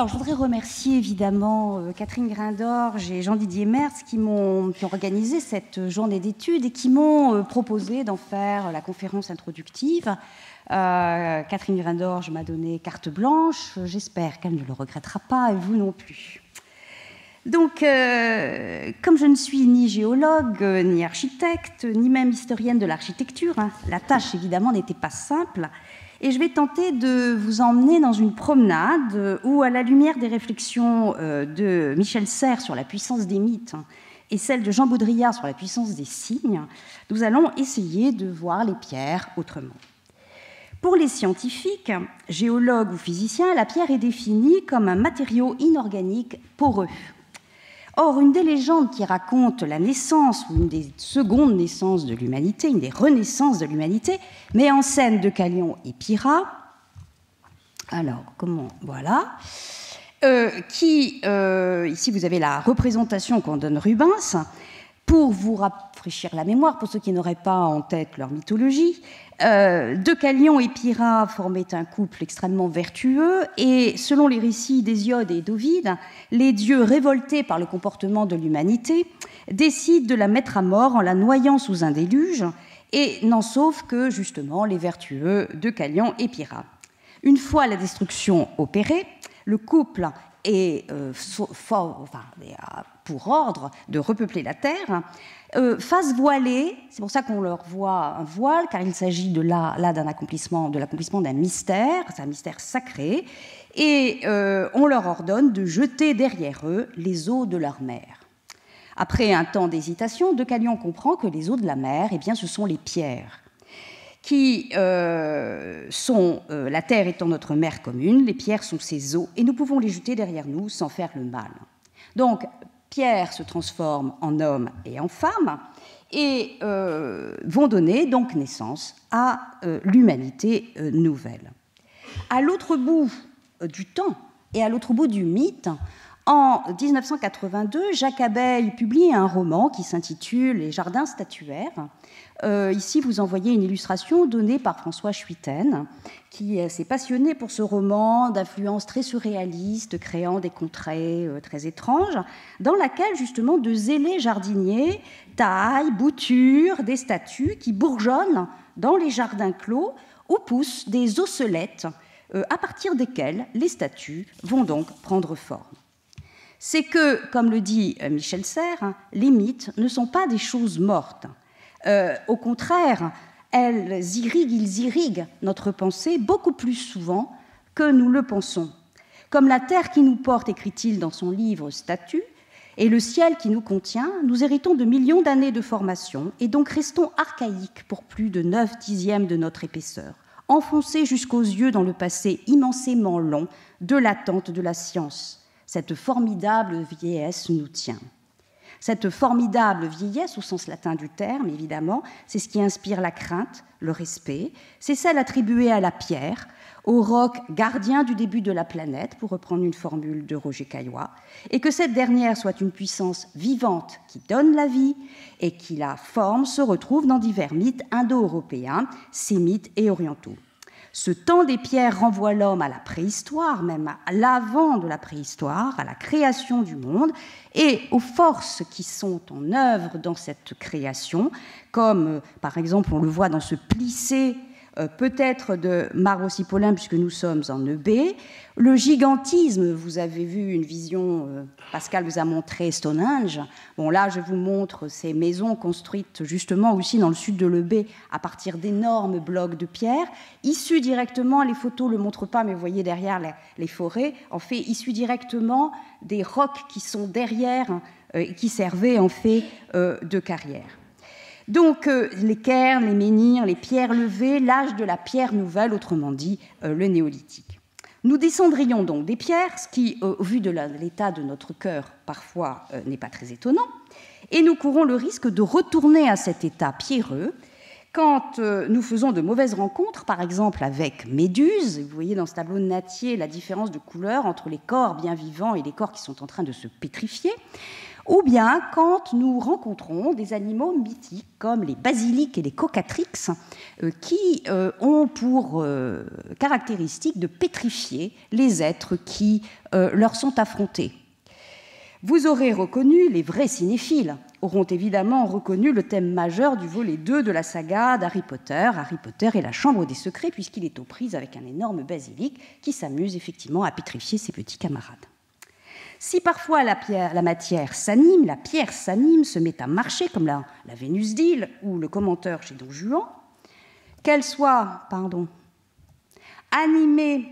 Alors, je voudrais remercier évidemment euh, Catherine Grindorge et Jean-Didier Mertz qui, m'ont, qui ont organisé cette journée d'études et qui m'ont euh, proposé d'en faire la conférence introductive. Euh, Catherine Grindorge m'a donné carte blanche. J'espère qu'elle ne le regrettera pas et vous non plus. Donc, euh, comme je ne suis ni géologue, ni architecte, ni même historienne de l'architecture, hein, la tâche évidemment n'était pas simple. Et je vais tenter de vous emmener dans une promenade où, à la lumière des réflexions euh, de Michel Serres sur la puissance des mythes et celle de Jean Baudrillard sur la puissance des signes, nous allons essayer de voir les pierres autrement. Pour les scientifiques, géologues ou physiciens, la pierre est définie comme un matériau inorganique poreux. Or, une des légendes qui raconte la naissance ou une des secondes naissances de l'humanité, une des renaissances de l'humanité, met en scène Deucalion et Pyrrha. Alors, comment Voilà. Euh, qui, euh, ici vous avez la représentation qu'en donne Rubens, pour vous rafraîchir la mémoire, pour ceux qui n'auraient pas en tête leur mythologie, euh, Deucalion et Pyrrha formaient un couple extrêmement vertueux et selon les récits d'Hésiode et d'Ovide, les dieux révoltés par le comportement de l'humanité décident de la mettre à mort en la noyant sous un déluge et n'en sauvent que justement les vertueux Deucalion et Pyrrha. Une fois la destruction opérée, le couple est euh, pour ordre de repeupler la terre, euh, face voilée, c'est pour ça qu'on leur voit un voile, car il s'agit de là, d'un accomplissement, de l'accomplissement d'un mystère, c'est un mystère sacré, et euh, on leur ordonne de jeter derrière eux les eaux de leur mère. Après un temps d'hésitation, Deucalion comprend que les eaux de la mer, eh bien, ce sont les pierres, qui euh, sont, euh, la terre étant notre mère commune, les pierres sont ces eaux, et nous pouvons les jeter derrière nous sans faire le mal. Donc, Pierre se transforme en homme et en femme et euh, vont donner donc naissance à euh, l'humanité euh, nouvelle. À l'autre bout du temps et à l'autre bout du mythe, en 1982, Jacques Abeille publie un roman qui s'intitule Les jardins statuaires. Euh, ici, vous en voyez une illustration donnée par François Schuiten, qui euh, s'est passionné pour ce roman d'influence très surréaliste, créant des contrées euh, très étranges, dans laquelle justement de zélés jardiniers taillent, bouturent des statues qui bourgeonnent dans les jardins clos où poussent des osselettes à partir desquelles les statues vont donc prendre forme c'est que, comme le dit euh, Michel Serres, les mythes ne sont pas des choses mortes. Euh, au contraire, elles irriguent, ils irriguent notre pensée beaucoup plus souvent que nous le pensons. Comme la terre qui nous porte, écrit-il dans son livre Statut, et le ciel qui nous contient, nous héritons de millions d'années de formation et donc restons archaïques pour plus de neuf dixièmes de notre épaisseur, enfoncés jusqu'aux yeux dans le passé immensément long de l'attente de la science cette formidable vieillesse nous tient. Cette formidable vieillesse, au sens latin du terme, évidemment, c'est ce qui inspire la crainte, le respect, c'est celle attribuée à la pierre, au roc gardien du début de la planète, pour reprendre une formule de Roger Caillois, et que cette dernière soit une puissance vivante qui donne la vie et qui la forme se retrouve dans divers mythes indo-européens, sémites et orientaux. Ce temps des pierres renvoie l'homme à la préhistoire, même à l'avant de la préhistoire, à la création du monde, et aux forces qui sont en œuvre dans cette création, comme euh, par exemple on le voit dans ce plissé peut-être de Marot-Cipollin, puisque nous sommes en EB. Le gigantisme, vous avez vu une vision, euh, Pascal vous a montré Stonehenge. Bon, là, je vous montre ces maisons construites justement aussi dans le sud de l'EB à partir d'énormes blocs de pierre, issus directement, les photos ne le montrent pas, mais vous voyez derrière les, forêts, en fait, issus directement des rocs qui sont derrière et euh, qui servaient en fait de carrière. Donc euh, les cairns, les menhirs, les pierres levées, l'âge de la pierre nouvelle, autrement dit euh, le néolithique. Nous descendrions donc des pierres, ce qui, euh, au vu de l'état de notre cœur, parfois n'est pas très étonnant, et nous courons le risque de retourner à cet état pierreux quand nous faisons de mauvaises rencontres, par exemple avec Méduse, vous voyez dans ce tableau de Natier la différence de couleur entre les corps bien vivants et les corps qui sont en train de se pétrifier, ou bien quand nous rencontrons des animaux mythiques comme les basiliques et les cocatrix, euh, qui euh, ont pour euh, caractéristique de pétrifier les êtres qui leur sont affrontés. Vous aurez reconnu, les vrais cinéphiles auront évidemment reconnu le thème majeur du volet 2 de la saga d'Harry Potter, Harry Potter et la Chambre des Secrets, puisqu'il est aux prises avec un énorme basilic qui s'amuse effectivement à pétrifier ses petits camarades. Si parfois la, matière s'anime, la pierre s'anime, se met à marcher, comme la, Vénus d'île ou le commenteur chez Don Juan, qu'elle soit, animée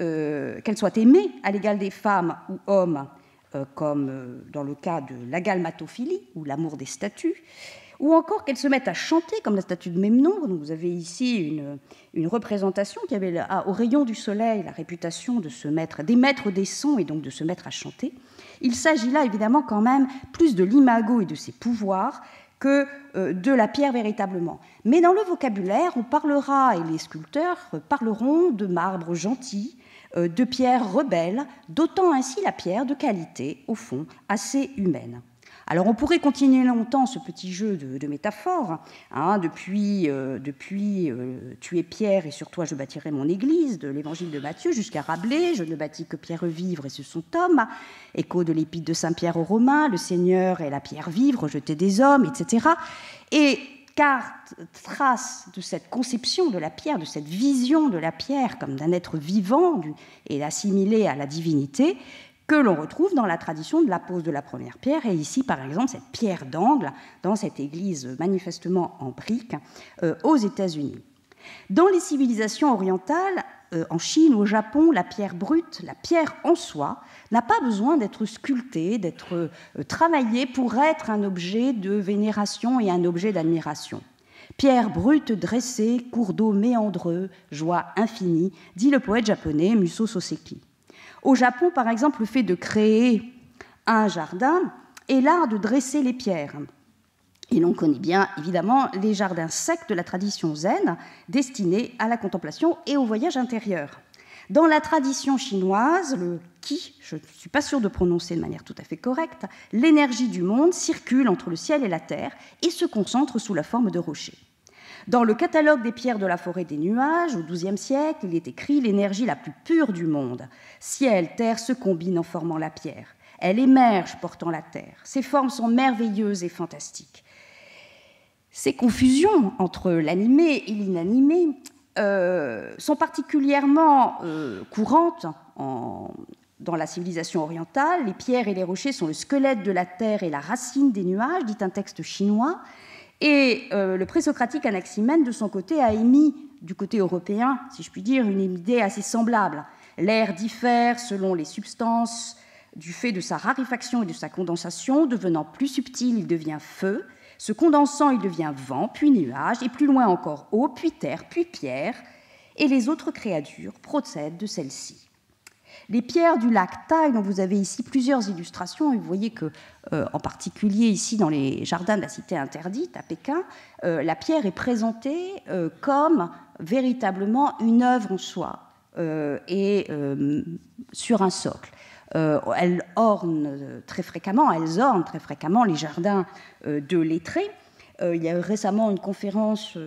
euh, qu'elle soit aimée à l'égal des femmes ou hommes, euh, comme euh, dans le cas de l'agalmatophilie ou l'amour des statues, ou encore qu'elles se mettent à chanter, comme la statue de Memnon. vous avez ici une, représentation qui avait au rayon du soleil la réputation de se mettre, d'émettre des sons et donc de se mettre à chanter. Il s'agit là évidemment quand même plus de l'imago et de ses pouvoirs que euh, de la pierre véritablement. Mais dans le vocabulaire, on parlera, et les sculpteurs parleront de marbre gentil, euh, de pierre rebelle, dotant ainsi la pierre de qualité, au fond, assez humaine. Alors on pourrait continuer longtemps ce petit jeu de, métaphores, hein, depuis, euh, euh, tu es Pierre et sur toi je bâtirai mon église, de l'évangile de Matthieu jusqu'à Rabelais, je ne bâtis que pierre vivre et ce sont hommes, écho de l'épître de Saint Pierre aux Romains, le Seigneur est la pierre vivre, rejetée des hommes, etc. Et car trace de cette conception de la pierre, de cette vision de la pierre comme d'un être vivant et assimilé à la divinité, que l'on retrouve dans la tradition de la pose de la première pierre, et ici par exemple cette pierre d'angle dans cette église manifestement en brique euh, aux États-Unis. Dans les civilisations orientales, euh, en Chine au Japon, la pierre brute, la pierre en soi, n'a pas besoin d'être sculptée, d'être euh, travaillée pour être un objet de vénération et un objet d'admiration. Pierre brute dressée, cours d'eau méandreux, joie infinie, dit le poète japonais Muso Soseki. Au Japon, par exemple, le fait de créer un jardin est l'art de dresser les pierres. Et l'on connaît bien évidemment les jardins secs de la tradition zen, destinés à la contemplation et au voyage intérieur. Dans la tradition chinoise, le qi, je ne suis pas sûre de prononcer de manière tout à fait correcte, l'énergie du monde circule entre le ciel et la terre et se concentre sous la forme de rochers. Dans le catalogue des pierres de la forêt des nuages, au XIIe siècle, il est écrit l'énergie la plus pure du monde. Ciel, terre se combinent en formant la pierre. Elle émerge portant la terre. Ses formes sont merveilleuses et fantastiques. Ces confusions entre l'animé et l'inanimé euh, sont particulièrement euh, courantes dans la civilisation orientale. Les pierres et les rochers sont le squelette de la terre et la racine des nuages, dit un texte chinois. Et euh, le présocratique Anaximène, de son côté, a émis, du côté européen, si je puis dire, une idée assez semblable. L'air diffère selon les substances du fait de sa raréfaction et de sa condensation, devenant plus subtil, il devient feu, se condensant, il devient vent, puis nuage, et plus loin encore eau, puis terre, puis pierre, et les autres créatures procèdent de celle-ci. Les pierres du lac Tai, dont vous avez ici plusieurs illustrations, et vous voyez que, euh, en particulier ici dans les jardins de la cité interdite à Pékin, euh, la pierre est présentée euh, comme véritablement une œuvre en soi et sur un socle. elle orne très fréquemment, elles ornent très fréquemment les jardins de lettrés. il y a eu récemment une conférence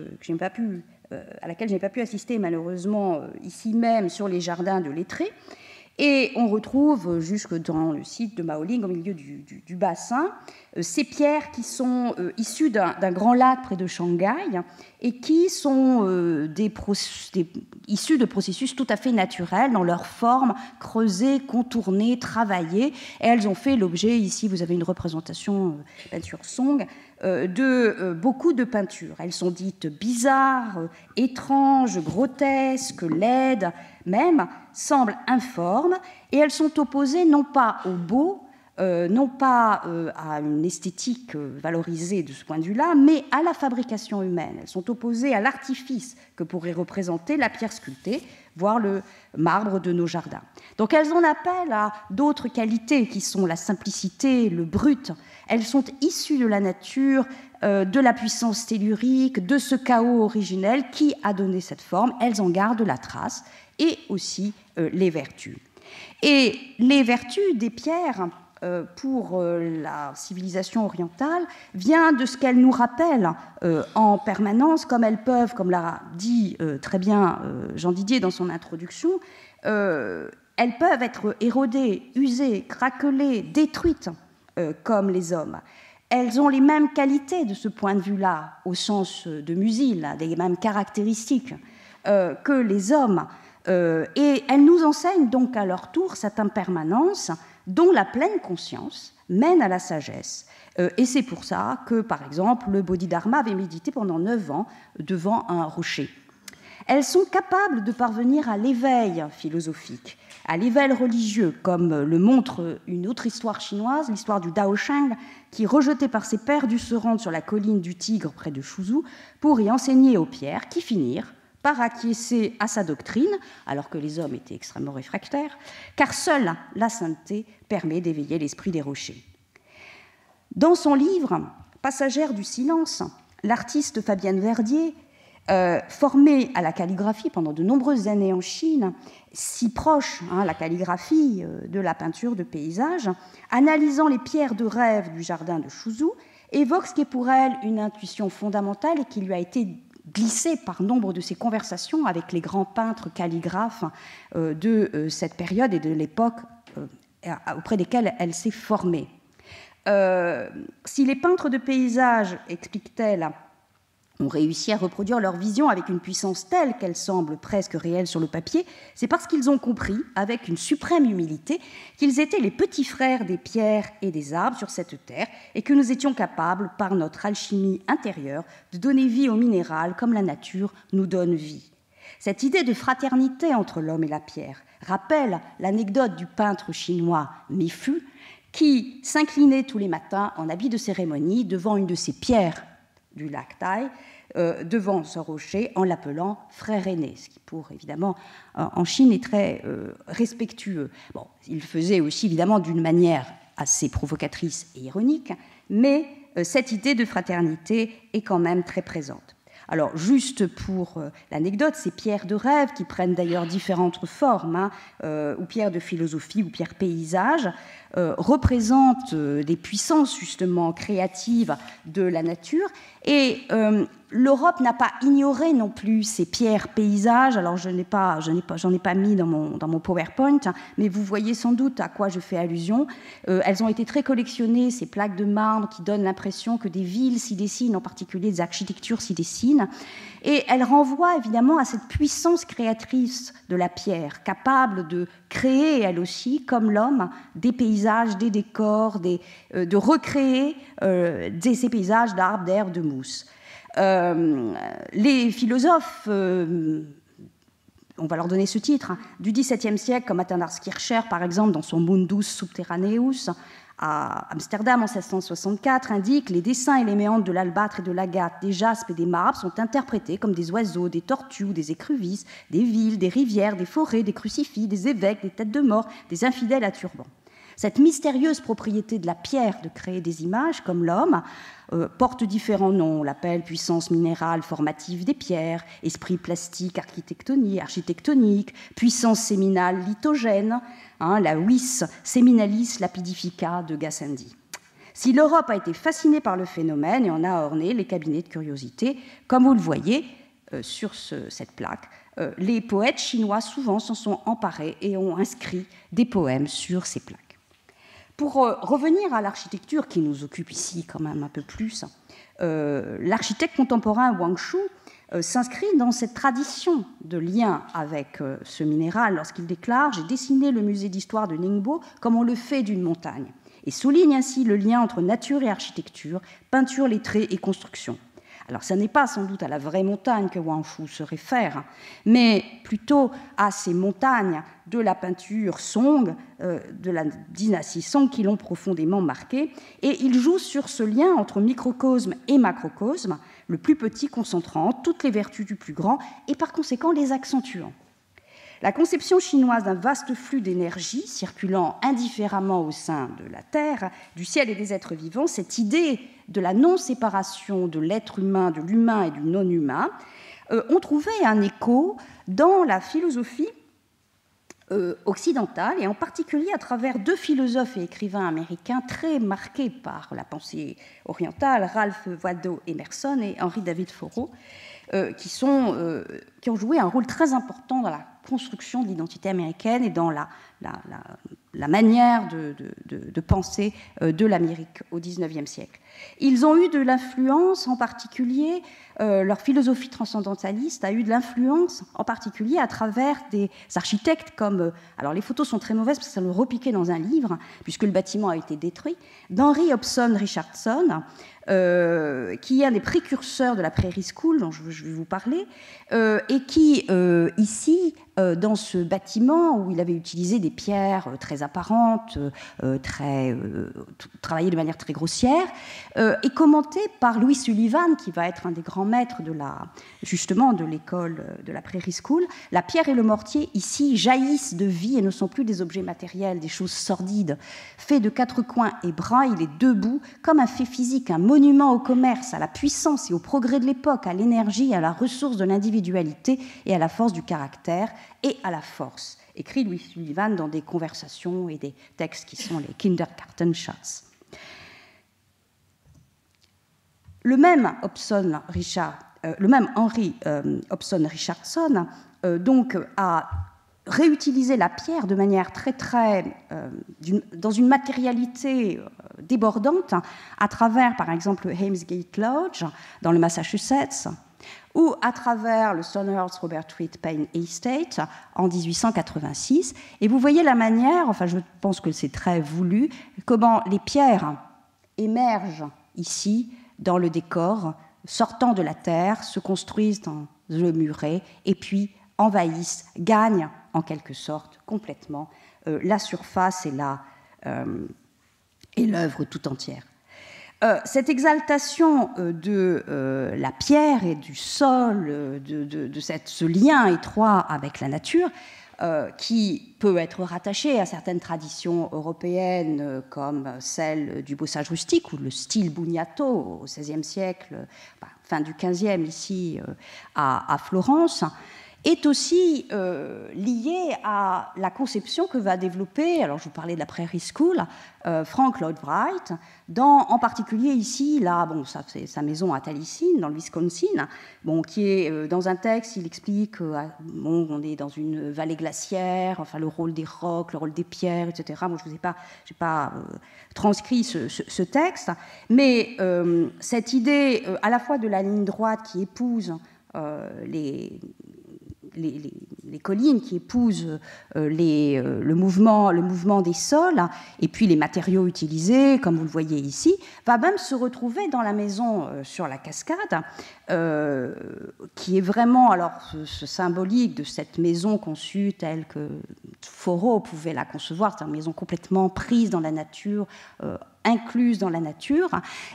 à laquelle je n'ai pas pu assister malheureusement ici même sur les jardins de lettrés. Et on retrouve jusque dans le site de Maoling, au milieu du, bassin, euh, ces pierres qui sont euh, issues d'un grand lac près de Shanghai et qui sont euh, issues de processus tout à fait naturels dans leur forme, creusée, contournée, travaillée. Et elles ont fait l'objet, ici vous avez une représentation peinture Song, de beaucoup de peintures. Elles sont dites bizarres, étranges, grotesques, laides même semblent informes et elles sont opposées non pas au beau, euh, non pas euh, à une esthétique euh, valorisée de ce point de vue-là, mais à la fabrication humaine. Elles sont opposées à l'artifice que pourrait représenter la pierre sculptée, voire le marbre de nos jardins. Donc elles en appellent à d'autres qualités qui sont la simplicité, le brut. Elles sont issues de la nature, de la puissance tellurique, de ce chaos originel qui a donné cette forme. Elles en gardent la trace et aussi les vertus. Et les vertus des pierres euh, pour euh, la civilisation orientale vient de ce qu'elles nous rappellent euh, en permanence, comme elles peuvent, comme l'a dit très bien Jean Didier dans son introduction, elles peuvent être érodées, usées, craquelées, détruites comme les hommes. Elles ont les mêmes qualités de ce point de vue-là, au sens de Musil, des mêmes caractéristiques que les hommes. et elles nous enseignent donc à leur tour cette impermanence dont la pleine conscience mène à la sagesse. Euh, et c'est pour ça que, par exemple, le Bodhidharma avait médité pendant neuf ans devant un rocher. Elles sont capables de parvenir à l'éveil philosophique, à l'éveil religieux, comme le montre une autre histoire chinoise, l'histoire du Dao Shang, qui, rejeté par ses pères, dut se rendre sur la colline du Tigre près de Shuzhou pour y enseigner aux pierres qui finirent par acquiescer à sa doctrine, alors que les hommes étaient extrêmement réfractaires, car seule la sainteté permet d'éveiller l'esprit des rochers. Dans son livre Passagère du silence, l'artiste Fabienne Verdier, euh, formée à la calligraphie pendant de nombreuses années en Chine, si proche, hein, la calligraphie, euh, de la peinture de paysage, analysant les pierres de rêve du jardin de Shuzhou, évoque ce qui est pour elle une intuition fondamentale et qui lui a été glissé par nombre de ses conversations avec les grands peintres calligraphes euh, de euh, cette période et de l'époque euh, auprès desquels elle s'est formée. si les peintres de paysages, explique-t-elle, ont réussi à reproduire leur vision avec une puissance telle qu'elle semble presque réelle sur le papier, c'est parce qu'ils ont compris, avec une suprême humilité, qu'ils étaient les petits frères des pierres et des arbres sur cette terre, et que nous étions capables, par notre alchimie intérieure, de donner vie au minéral comme la nature nous donne vie. Cette idée de fraternité entre l'homme et la pierre rappelle l'anecdote du peintre chinois Mifu, qui s'inclinait tous les matins en habit de cérémonie devant une de ces pierres du lac Tai, euh, devant ce rocher en l'appelant frère aîné, ce qui pour évidemment en Chine est très euh, respectueux. Bon, il faisait aussi évidemment d'une manière assez provocatrice et ironique, mais euh, cette idée de fraternité est quand même très présente. Alors, juste pour l'anecdote, ces pierres de rêve, qui prennent d'ailleurs différentes formes, hein, ou pierres de philosophie, ou pierres paysage, représentent des puissances justement créatives de la nature. Et L'Europe n'a pas ignoré non plus ces pierres paysages. Alors, je n'ai pas, je n'ai pas, j'en ai pas mis dans mon, dans mon PowerPoint, hein, mais vous voyez sans doute à quoi je fais allusion. Euh, elles ont été très collectionnées, ces plaques de marbre qui donnent l'impression que des villes s'y dessinent, en particulier des architectures s'y dessinent. Et elles renvoient évidemment à cette puissance créatrice de la pierre, capable de créer elle aussi, comme l'homme, des paysages, des décors, des, euh, de recréer euh, ces paysages d'arbres, d'herbes, de mousse. Euh, les philosophes, euh, on va leur donner ce titre, hein, du XVIIe siècle, comme Athanars Kircher, par exemple, dans son Mundus Subterraneus, à Amsterdam en 1664, indique les dessins et les méandres de l'albâtre et de l'agate, des jaspes et des marbres sont interprétés comme des oiseaux, des tortues, des écrevisses, des villes, des rivières, des forêts, des crucifix, des évêques, des têtes de mort, des infidèles à turban. Cette mystérieuse propriété de la pierre de créer des images, comme l'homme, euh, porte différents noms. On l'appelle puissance minérale formative des pierres, esprit plastique architectonique, architectonique puissance séminale lithogène, hein, la vis seminalis lapidifica de Gassendi. Si l'Europe a été fascinée par le phénomène et en a orné les cabinets de curiosité, comme vous le voyez euh, sur cette plaque, euh, les poètes chinois souvent s'en sont emparés et ont inscrit des poèmes sur ces plaques. Pour euh, revenir à l'architecture qui nous occupe ici quand même un peu plus, euh, l'architecte contemporain Wang Shu euh, s'inscrit dans cette tradition de lien avec ce minéral lorsqu'il déclare J'ai dessiné le musée d'histoire de Ningbo comme on le fait d'une montagne, et souligne ainsi le lien entre nature et architecture, peinture lettrée et construction. Alors, ce n'est pas sans doute à la vraie montagne que Wang Fu se réfère, mais plutôt à ces montagnes de la peinture Song, euh, de la dynastie Song, qui l'ont profondément marqué. Et il joue sur ce lien entre microcosme et macrocosme, le plus petit concentrant toutes les vertus du plus grand et par conséquent les accentuant. La conception chinoise d'un vaste flux d'énergie circulant indifféremment au sein de la Terre, du ciel et des êtres vivants, cette idée de la non-séparation de l'être humain, de l'humain et du non-humain, euh, ont trouvé un écho dans la philosophie euh, occidentale, et en particulier à travers deux philosophes et écrivains américains très marqués par la pensée orientale, Ralph Waldo Emerson et Henry David Thoreau, euh, qui, qui ont joué un rôle très important dans la construction de l'identité américaine et dans la, la, manière de, de, penser de l'Amérique au XIXe siècle. Ils ont eu de l'influence, en particulier, euh, leur philosophie transcendentaliste a eu de l'influence, en particulier à travers des architectes comme, euh, alors les photos sont très mauvaises parce que ça le repiquait dans un livre, puisque le bâtiment a été détruit, d'Henry Hobson Richardson, euh, qui est un des précurseurs de la Prairie School, dont je, vais vous parler, euh, et qui, euh, ici, dans ce bâtiment où il avait utilisé des pierres très apparentes, très, travaillées de manière très grossière, est commenté par Louis Sullivan, qui va être un des grands maîtres de la, justement de l'école de la Prairie School. La pierre et le mortier, ici, jaillissent de vie et ne sont plus des objets matériels, des choses sordides. Fait de quatre coins et bras, il est debout, comme un fait physique, un monument au commerce, à la puissance et au progrès de l'époque, à l'énergie, à la ressource de l'individualité et à la force du caractère et à la force, écrit Louis Sullivan dans des conversations et des textes qui sont les Kindergartenshots. Le même Hobson Richard, euh, le même Henry euh, Hobson Richardson, euh, donc a réutilisé la pierre de manière très très dans une matérialité débordante à travers, par exemple, Gate Lodge dans le Massachusetts, ou à travers le Stonehurst Robert Reed Payne Estate en 1886. Et vous voyez la manière, enfin je pense que c'est très voulu, comment les pierres émergent ici dans le décor, sortant de la terre, se construisent dans le muret et puis envahissent, gagnent en quelque sorte complètement euh, la surface euh, et l'œuvre tout entière. Euh, cette exaltation euh, de euh, la pierre et du sol, de, ce lien étroit avec la nature, qui peut être rattaché à certaines traditions européennes comme celle du bossage rustique ou le style bugnato au XVIe siècle, fin du XVe ici à Florence, est aussi euh, lié à la conception que va développer, alors je vous parlais de la Prairie School, euh, Frank Lloyd Wright, en particulier ici, là, bon, ça, c'est sa maison à Taliesin, dans le Wisconsin, bon, qui est euh, dans un texte, il explique bon, on est dans une vallée glaciaire, enfin le rôle des rocs, le rôle des pierres, etc. Moi, je ne vous ai pas, pas transcrit ce, texte, mais cette idée à la fois de la ligne droite qui épouse les, les, collines qui épousent euh, euh, le, mouvement, le mouvement des sols et puis les matériaux utilisés, comme vous le voyez ici, va même se retrouver dans la maison euh, sur la cascade, qui est vraiment alors ce, symbolique de cette maison conçue telle que Foreau pouvait la concevoir, c'est une maison complètement prise dans la nature, incluse dans la nature.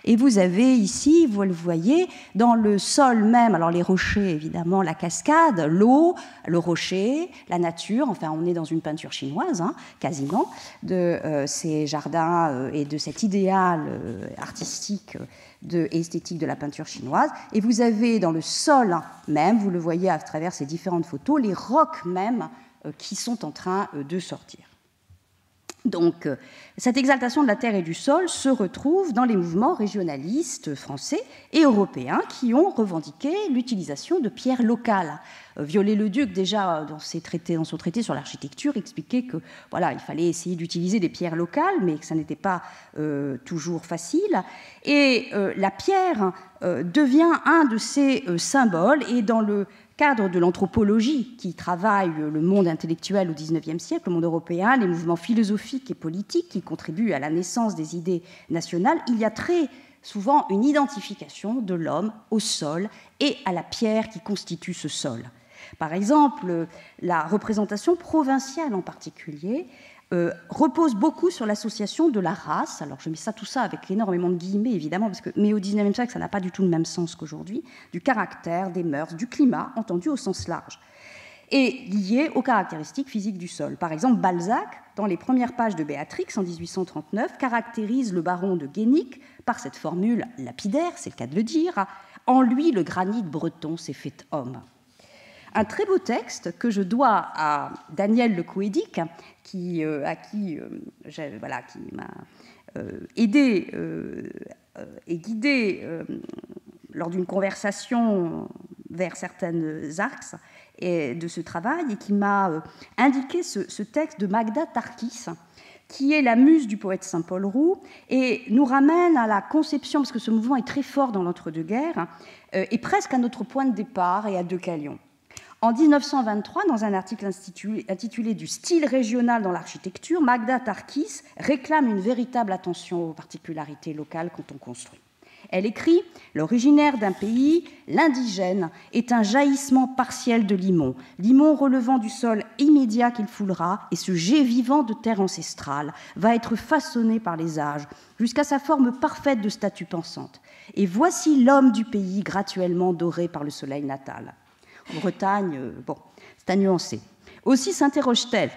Et vous avez ici, vous le voyez, dans le sol même, alors les rochers évidemment, la cascade, l'eau, le rocher, la nature, enfin on est dans une peinture chinoise, hein, quasiment, de euh, ces jardins euh, et de cet idéal euh, artistique de, et esthétique de la peinture chinoise. Et vous avez dans le sol même, vous le voyez à travers ces différentes photos, les rocs même qui sont en train de sortir. Donc, euh, cette exaltation de la terre et du sol se retrouve dans les mouvements régionalistes français et européens qui ont revendiqué l'utilisation de pierres locales. Euh, Viollet-le-Duc, déjà dans, ses traités, dans son traité sur l'architecture, expliquait que voilà, il fallait essayer d'utiliser des pierres locales, mais que ça n'était pas euh, toujours facile. Et la pierre devient un de ces symboles. Et dans le cadre de l'anthropologie qui travaille le monde intellectuel au XIXe siècle, le monde européen, les mouvements philosophiques et politiques qui contribuent à la naissance des idées nationales, il y a très souvent une identification de l'homme au sol et à la pierre qui constitue ce sol. Par exemple, la représentation provinciale en particulier euh, repose beaucoup sur l'association de la race. Alors je mets ça tout ça avec énormément de guillemets évidemment, parce que, mais au XIXe siècle ça n'a pas du tout le même sens qu'aujourd'hui, du caractère, des mœurs, du climat, entendu au sens large, et lié aux caractéristiques physiques du sol. Par exemple, Balzac, dans les premières pages de Béatrix en 1839, caractérise le baron de Guénic par cette formule lapidaire, c'est le cas de le dire, en lui le granit breton s'est fait homme. Un très beau texte que je dois à Daniel Le qui, euh, à qui, euh, voilà, qui m'a euh, aidé et guidé lors d'une conversation vers certaines axes et de ce travail et qui m'a indiqué ce, ce, texte de Magda Tarkis, qui est la muse du poète Saint-Paul Roux, et nous ramène à la conception, parce que ce mouvement est très fort dans l'entre-deux-guerres, euh, et presque à notre point de départ et à Deucalion. En 1923, dans un article intitulé, Du style régional dans l'architecture, Magda Tarkis réclame une véritable attention aux particularités locales quand on construit. Elle écrit L'originaire d'un pays, l'indigène, est un jaillissement partiel de limon, limon relevant du sol immédiat qu'il foulera, et ce jet vivant de terre ancestrale va être façonné par les âges, jusqu'à sa forme parfaite de statue pensante. Et voici l'homme du pays graduellement doré par le soleil natal. Bretagne, euh, bon, c'est à nuancer. Aussi s'interroge-t-elle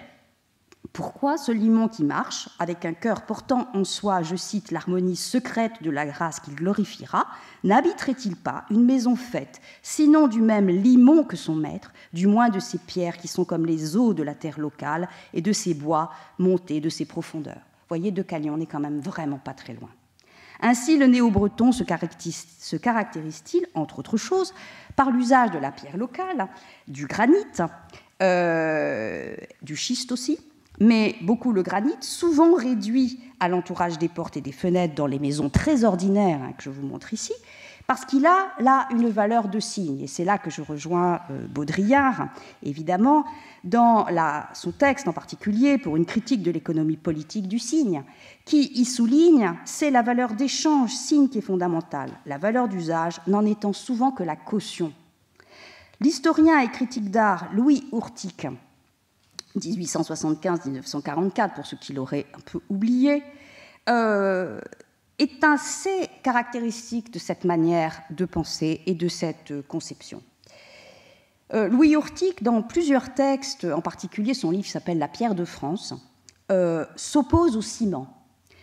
pourquoi ce limon qui marche, avec un cœur portant en soi, je cite, l'harmonie secrète de la grâce qu'il glorifiera, n'habiterait-il pas une maison faite, sinon du même limon que son maître, du moins de ces pierres qui sont comme les eaux de la terre locale et de ces bois montés de ses profondeurs? Voyez, de Calion, on n'est quand même vraiment pas très loin. Ainsi, le néo-breton se caractérise-t-il, entre autres choses, par l'usage de la pierre locale, du granit, euh, du schiste aussi, mais beaucoup le granit, souvent réduit à l'entourage des portes et des fenêtres dans les maisons très ordinaires hein, que je vous montre ici, parce qu'il a là une valeur de signe. Et c'est là que je rejoins euh, Baudrillard, évidemment, dans son texte en particulier pour une critique de l'économie politique du signe, qui y souligne, c'est la valeur d'échange, signe qui est fondamentale, la valeur d'usage n'en étant souvent que la caution. L'historien et critique d'art Louis Ourtic 1875-1944, pour ceux qui l'auraient un peu oublié, euh, est assez caractéristique de cette manière de penser et de cette conception. Euh, Louis Urtic, dans plusieurs textes, en particulier son livre s'appelle La pierre de France, euh, s'oppose au ciment,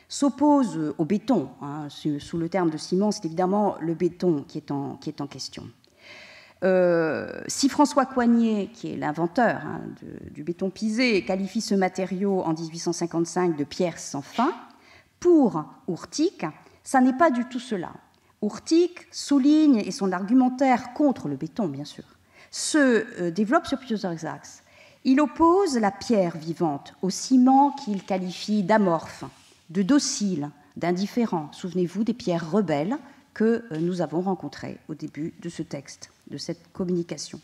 s'oppose au béton. Hein, sous le terme de ciment, c'est évidemment le béton qui est en, question. Euh, si François Coignet, qui est l'inventeur hein, du béton pisé, qualifie ce matériau en 1855 de pierre sans fin, pour Urtic, ça n'est pas du tout cela. Urtic souligne, et son argumentaire contre le béton, bien sûr, se euh, développe sur plusieurs axes. Il oppose la pierre vivante au ciment qu'il qualifie d'amorphe, de docile, d'indifférent. Souvenez-vous des pierres rebelles que euh, nous avons rencontrées au début de ce texte de cette communication.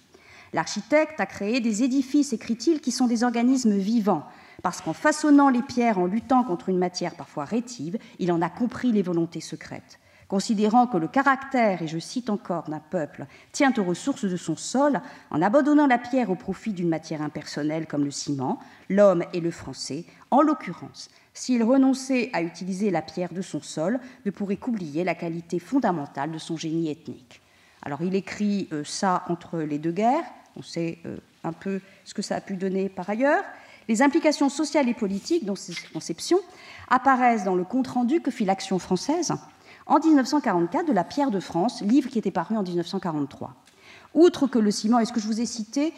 L'architecte a créé des édifices, écrit-il, qui sont des organismes vivants, parce qu'en façonnant les pierres, en luttant contre une matière parfois rétive, il en a compris les volontés secrètes. Considérant que le caractère, et je cite encore, d'un peuple tient aux ressources de son sol, en abandonnant la pierre au profit d'une matière impersonnelle comme le ciment, l'homme et le français, en l'occurrence, s'il renonçait à utiliser la pierre de son sol, ne pourrait qu'oublier la qualité fondamentale de son génie ethnique. Alors il écrit euh, ça entre les deux guerres, on sait euh, un peu ce que ça a pu donner par ailleurs. Les implications sociales et politiques dans ces conceptions apparaissent dans le compte-rendu que fit l'Action française en 1944 de La Pierre de France, livre qui était paru en 1943. Outre que le ciment, et ce que je vous ai cité,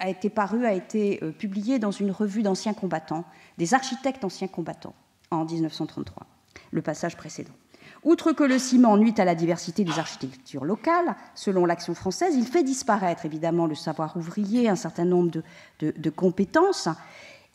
a été paru, a été euh, publié dans une revue d'anciens combattants, des architectes anciens combattants, en 1933, le passage précédent. Outre que le ciment nuit à la diversité des architectures locales, selon l'action française, il fait disparaître évidemment le savoir ouvrier, un certain nombre de, compétences,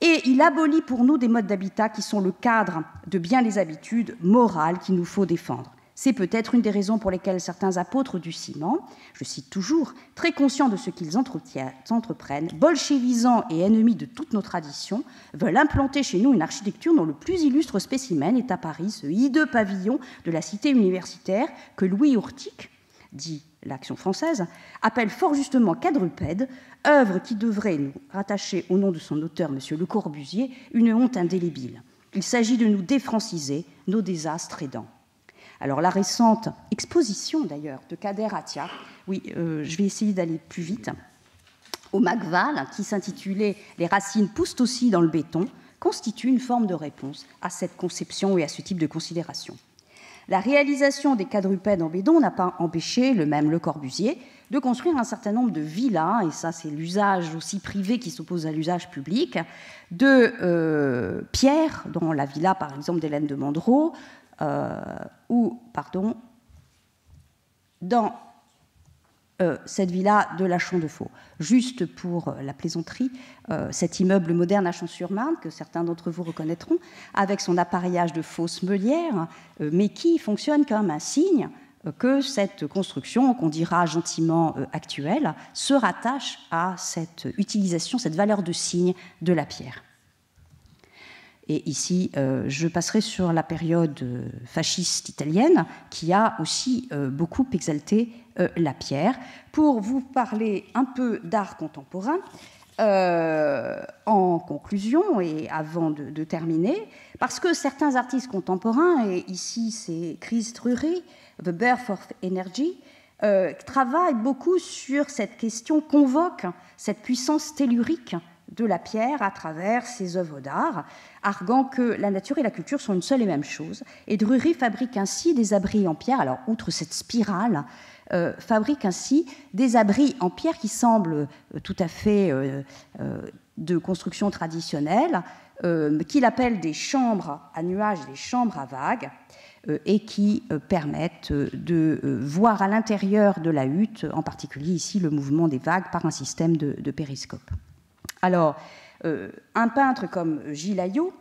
et il abolit pour nous des modes d'habitat qui sont le cadre de bien les habitudes morales qu'il nous faut défendre. C'est peut-être une des raisons pour lesquelles certains apôtres du ciment, je cite toujours, très conscients de ce qu'ils entreprennent, bolchevisants et ennemis de toutes nos traditions, veulent implanter chez nous une architecture dont le plus illustre spécimen est à Paris, ce hideux pavillon de la cité universitaire que Louis Urtic, dit l'Action française, appelle fort justement quadrupède, œuvre qui devrait nous rattacher au nom de son auteur, M. Le Corbusier, une honte indélébile. Il s'agit de nous défranciser nos désastres aidants. Alors la récente exposition d'ailleurs de Kader Atia, oui, euh, je vais essayer d'aller plus vite, au Macval, qui s'intitulait Les racines poussent aussi dans le béton, constitue une forme de réponse à cette conception et à ce type de considération. La réalisation des quadrupèdes en béton n'a pas empêché le même Le Corbusier de construire un certain nombre de villas, et ça c'est l'usage aussi privé qui s'oppose à l'usage public, de euh, pierre, dont la villa par exemple d'Hélène de Mandreau, euh, ou, pardon, dans euh, cette villa de la Champ de Faux. Juste pour la plaisanterie, cet immeuble moderne à Champs-sur-Marne, que certains d'entre vous reconnaîtront, avec son appareillage de fausses meulières, mais qui fonctionne comme un signe que cette construction, qu'on dira gentiment actuelle, se rattache à cette utilisation, cette valeur de signe de la pierre. Et ici, euh, je passerai sur la période euh, fasciste italienne, qui a aussi euh, beaucoup exalté la pierre. Pour vous parler un peu d'art contemporain, en conclusion et avant de, terminer, parce que certains artistes contemporains, et ici c'est Chris Drury, The Birth of Energy, travaillent beaucoup sur cette question, convoquent cette puissance tellurique de la pierre à travers ses œuvres d'art, arguant que la nature et la culture sont une seule et même chose. Et Drury fabrique ainsi des abris en pierre, alors outre cette spirale, euh, fabrique ainsi des abris en pierre qui semblent euh, tout à fait euh, de construction traditionnelle, qu'il appelle des chambres à nuages, des chambres à vagues, et qui permettent de voir à l'intérieur de la hutte, en particulier ici le mouvement des vagues par un système de, périscope. Alors, euh, un peintre comme Gilles Ayot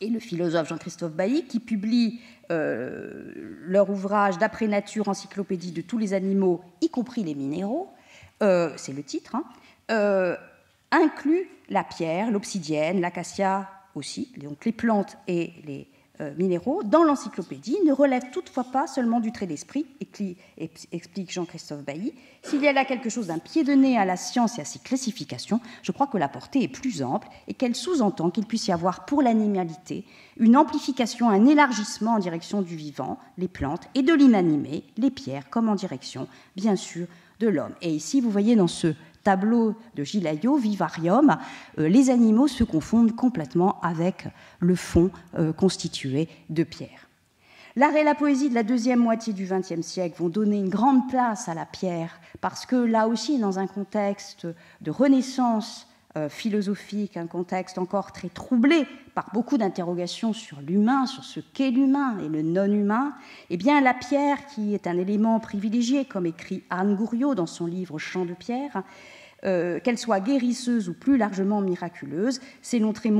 et le philosophe Jean-Christophe Bailly, qui publient euh, leur ouvrage D'après nature, encyclopédie de tous les animaux, y compris les minéraux, euh, c'est le titre, hein, inclut la pierre, l'obsidienne, l'acacia aussi, donc les plantes et les euh, minéraux dans l'encyclopédie ne relève toutefois pas seulement du trait d'esprit, explique Jean-Christophe Bailly. S'il y a là quelque chose d'un pied de nez à la science et à ses classifications, je crois que la portée est plus ample et qu'elle sous-entend qu'il puisse y avoir pour l'animalité une amplification, un élargissement en direction du vivant, les plantes, et de l'inanimé, les pierres, comme en direction, bien sûr, de l'homme. Et ici, vous voyez dans ce tableau de Gilayo, Vivarium, euh, les animaux se confondent complètement avec le fond euh, constitué de pierre. L'art et la poésie de la deuxième moitié du XXe siècle vont donner une grande place à la pierre, parce que là aussi, dans un contexte de renaissance philosophique, un contexte encore très troublé par beaucoup d'interrogations sur l'humain, sur ce qu'est l'humain et le non-humain, eh bien la pierre, qui est un élément privilégié, comme écrit Anne Gouriot dans son livre Chant de pierre, euh, qu'elle soit guérisseuse ou plus largement miraculeuse, c'est longtemps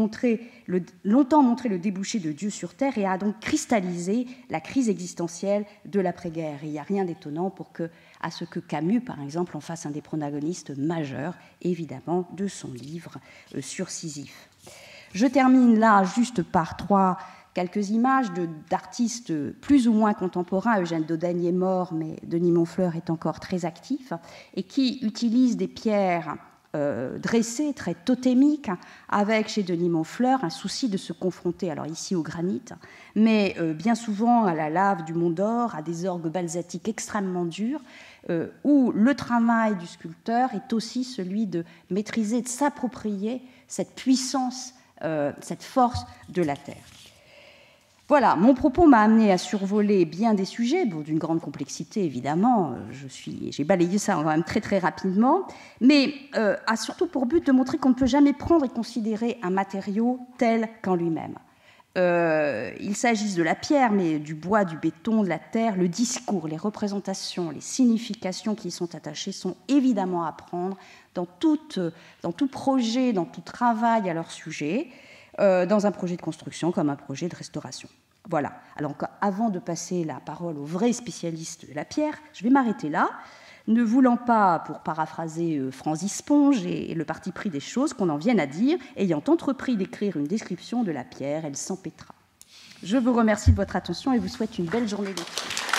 montré le débouché de Dieu sur terre et a donc cristallisé la crise existentielle de l'après-guerre. Il n'y a rien d'étonnant pour que, à ce que Camus, par exemple, en fasse un des protagonistes majeurs, évidemment, de son livre euh, sur Sisyphe. Je termine là juste par trois quelques images d'artistes plus ou moins contemporains. Eugène Dodaigne est mort, mais Denis Monfleur est encore très actif, et qui utilisent des pierres euh, dressées, très totémiques, avec chez Denis Monfleur un souci de se confronter, alors ici au granit, mais euh, bien souvent à la lave du Mont d'Or, à des orgues balsatiques extrêmement durs, euh, où le travail du sculpteur est aussi celui de maîtriser, de s'approprier cette puissance, cette force de la terre. Voilà, mon propos m'a amené à survoler bien des sujets, d'une grande complexité évidemment, euh, j'ai balayé ça quand même très très rapidement, mais euh, a surtout pour but de montrer qu'on ne peut jamais prendre et considérer un matériau tel qu'en lui-même. Euh, il s'agisse de la pierre, mais du bois, du béton, de la terre, le discours, les représentations, les significations qui y sont attachées sont évidemment à prendre dans tout, dans tout projet, dans tout travail à leur sujet. Euh, dans un projet de construction comme un projet de restauration. Voilà. Alors, avant de passer la parole aux vrais spécialistes de la pierre, je vais m'arrêter là, ne voulant pas, pour paraphraser euh, Francis Sponge et le parti pris des choses, qu'on en vienne à dire, ayant entrepris d'écrire une description de la pierre, elle s'empêtra. Je vous remercie de votre attention et vous souhaite une belle journée d'études.